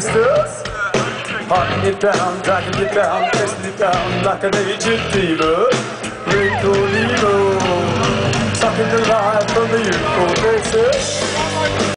sisters. Hunting it down, dragging it down, pressing it down like an aged diva. Wrinkle Nemo, sucking the life from the youthful faces.